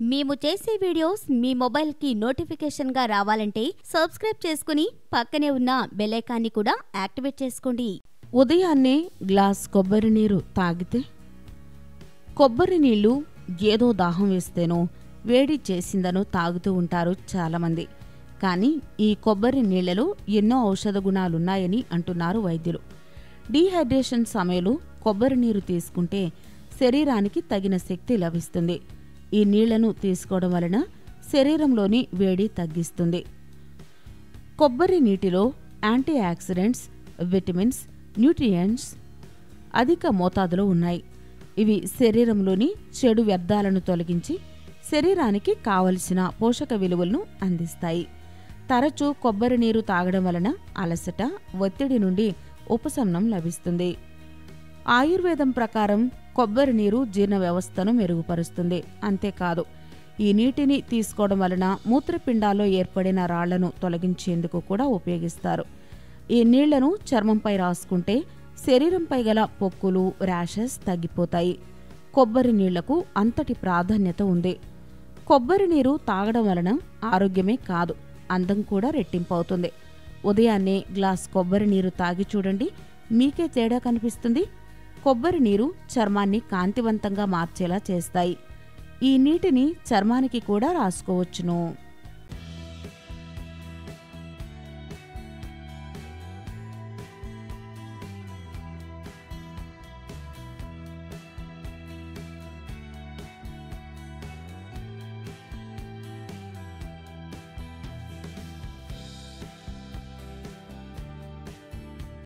మేము చేసే వీడియోస్ మీ మొబైల్కి నోటిఫికేషన్గా రావాలంటే సబ్స్క్రైబ్ చేసుకుని పక్కనే ఉన్న బెలైకాన్ని కూడా యాక్టివేట్ చేసుకోండి. ఉదయాన్నే గ్లాస్ కొబ్బరి నీరు తాగితే కొబ్బరి నీళ్ళు ఏదో దాహం వేస్తేనో వేడి చేసిందనో తాగుతూ ఉంటారు చాలామంది. కానీ ఈ కొబ్బరి నీళ్ళలో ఎన్నో ఔషధ గుణాలున్నాయని అంటున్నారు వైద్యులు. డీహైడ్రేషన్ సమయంలో కొబ్బరి నీరు తీసుకుంటే శరీరానికి తగిన శక్తి లభిస్తుంది. ఈ నీళ్ళను తీసుకోవడం వలన శరీరంలోని వేడి తగ్గిస్తుంది. కొబ్బరి నీటిలో యాంటీ ఆక్సిడెంట్స్ విటమిన్స్ న్యూట్రియంట్స్ అధిక మోతాదులో ఉన్నాయి. ఇవి శరీరంలోని చెడు వ్యర్థాలను తొలగించి శరీరానికి కావలసిన పోషక విలువలను అందిస్తాయి. తరచూ కొబ్బరి నీరు తాగడం వలన అలసట ఒత్తిడి నుండి ఉపశమనం లభిస్తుంది. ఆయుర్వేదం ప్రకారం కొబ్బరి నీరు జీర్ణ వ్యవస్థను మెరుగుపరుస్తుంది. అంతేకాదు ఈ నీటిని తీసుకోవడం వలన మూత్రపిండాల్లో ఏర్పడిన రాళ్ళను తొలగించేందుకు కూడా ఉపయోగిస్తారు. ఈ నీళ్ళను చర్మంపై రాసుకుంటే శరీరంపై గల పొక్కులు ర్యాషెస్ తగ్గిపోతాయి. కొబ్బరి నీళ్ళకు అంతటి ప్రాధాన్యత ఉంది. కొబ్బరి నీరు తాగడం వలన ఆరోగ్యమే కాదు అందం కూడా రెట్టింపవుతుంది. ఉదయాన్నే గ్లాస్ కొబ్బరి నీరు తాగి చూడండి. మీకే తేడా కనిపిస్తుంది. కొబ్బరి నీరు చర్మాన్ని కాంతివంతంగా మార్చేలా చేస్తాయి. ఈ నీటిని చర్మానికి కూడా రాసుకోవచ్చును.